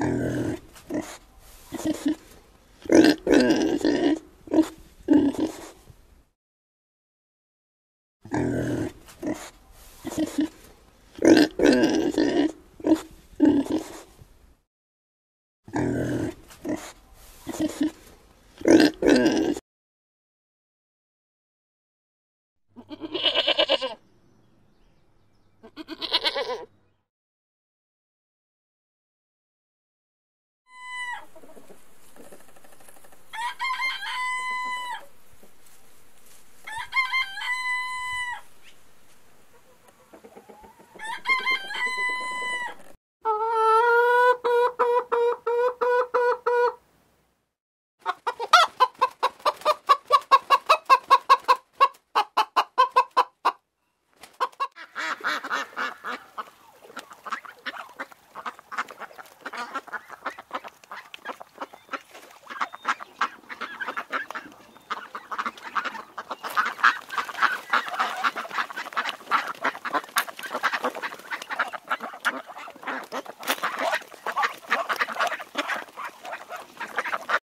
Uh...